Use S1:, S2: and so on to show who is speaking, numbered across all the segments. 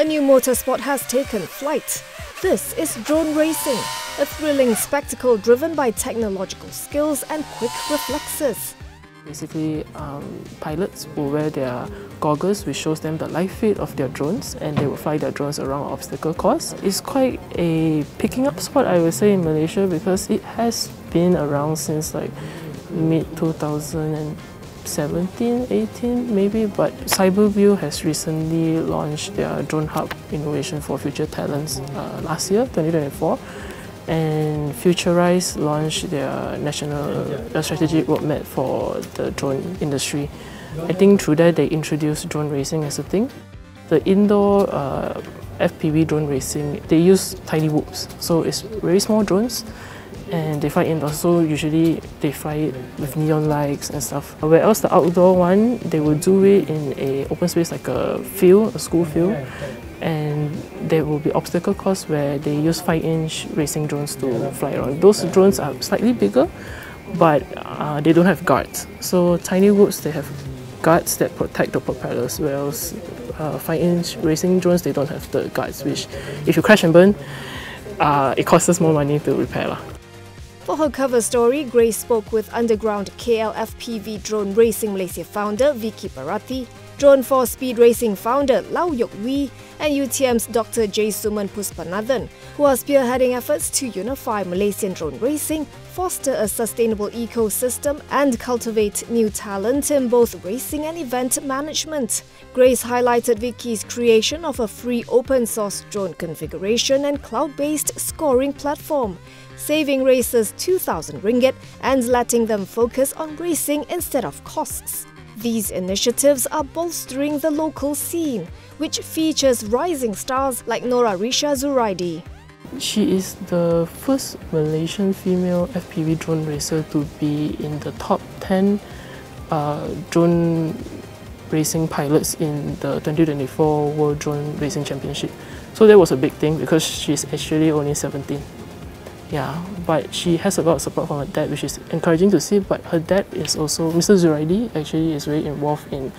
S1: a new motorsport has taken flight. This is drone racing, a thrilling spectacle driven by technological skills and quick reflexes.
S2: Basically, um, pilots will wear their goggles which shows them the live feed of their drones and they will fly their drones around obstacle course. It's quite a picking up sport I would say in Malaysia because it has been around since like mid 2000 17, 18 maybe, but Cyberview has recently launched their Drone Hub Innovation for Future Talents uh, last year, 2024. And Futurise launched their national uh, strategic roadmap for the drone industry. I think through that they introduced drone racing as a thing. The indoor uh, FPV drone racing, they use tiny whoops. So it's very small drones and they fly indoors. So usually they fly it with neon lights and stuff. Where else the outdoor one, they will do it in a open space like a field, a school field, and there will be obstacle course where they use 5-inch racing drones to fly around. Those drones are slightly bigger, but uh, they don't have guards. So tiny whoops, they have guards that protect the propellers, whereas uh, 5-inch racing drones, they don't have the guards, which if you crash and burn, uh, it costs us more money to repair. Lah.
S1: For her cover story, Grace spoke with underground KLFPV Drone Racing Malaysia founder Vicky Parati, Drone 4 Speed Racing founder Lau Yok Wee, and UTM's Dr. J. Suman Puspanathan, who are spearheading efforts to unify Malaysian drone racing, foster a sustainable ecosystem, and cultivate new talent in both racing and event management. Grace highlighted Vicky's creation of a free open source drone configuration and cloud based scoring platform saving racers 2,000 ringgit and letting them focus on racing instead of costs. These initiatives are bolstering the local scene, which features rising stars like Nora Risha Zuraidi.
S2: She is the first Malaysian female FPV drone racer to be in the top 10 uh, drone racing pilots in the 2024 World Drone Racing Championship. So that was a big thing because she's actually only 17 yeah, but she has a lot of support from her dad, which is encouraging to see. But her dad is also, Mr. Zuraidi, actually is very involved in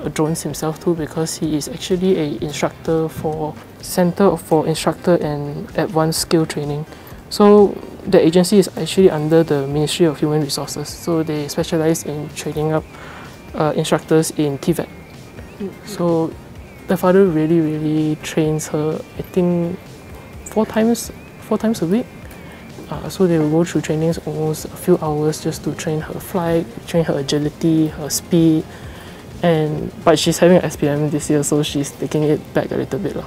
S2: uh, drones himself too because he is actually a instructor for Center for Instructor and Advanced Skill Training. So the agency is actually under the Ministry of Human Resources. So they specialize in training up uh, instructors in TVET. So the father really, really trains her. I think four times, four times a week. Uh, so they will go through trainings almost a few hours just to train her flight, train her agility, her speed. And but she's having an SPM this year, so she's taking it back a little bit. Lah.